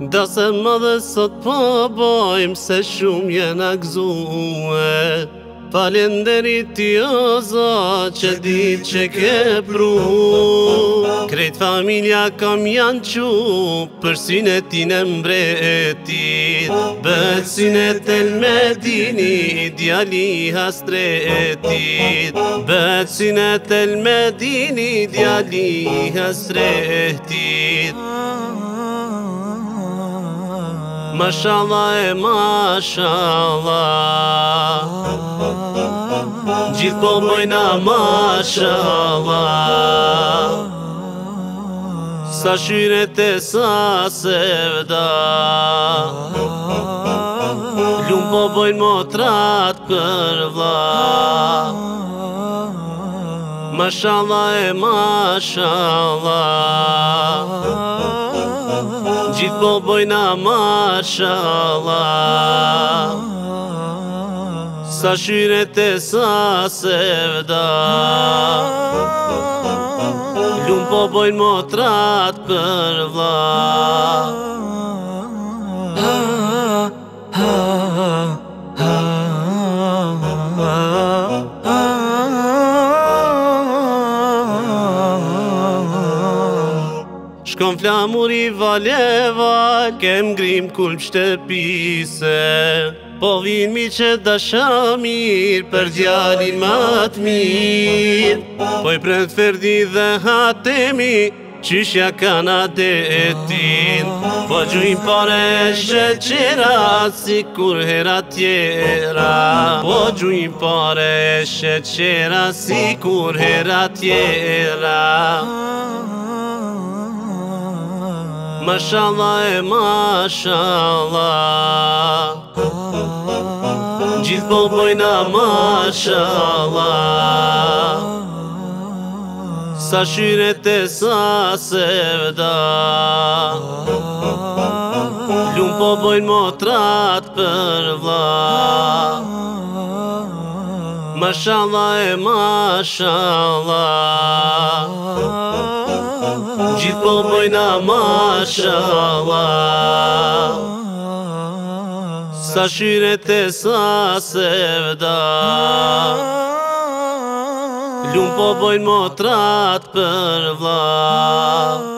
Da se më dhe sot po se shumë jenë a gzue ti o zo që ditë që ke pru Krejt familja kam janë qu për sinetin e mbretit Bët sinet e lmedini i djali hasretit Bët sinet e lmedini i djali hasretit Mashallah e mashallah Gjithë po bëjna mashallah Sa shyret e sa sevda Ljumë po bëjnë motrat për vla Mashallah e mashallah Gjithë po bojna mashalla Sa shyret e sa sevda Ljumë po bojnë motrat për vla Shkom flamur i valeva, kem grim kulp shtepise Po vin mi që da për gjallin mat mir Po i prend ferdi dhe hatemi, qyshja kana e tin Po gjuin pare shë qera, si kur hera tjera Po gjuin pare shë qera, si kur hera tjera Mashallah e mashallah Gjith po bojna mashallah Sa shiret e sa sevda Lumë po bojnë motrat për vla Mashallah e mashallah Gjithë po bojnë a Sa shiret e sa sevda Ljumë po bojnë mo për vla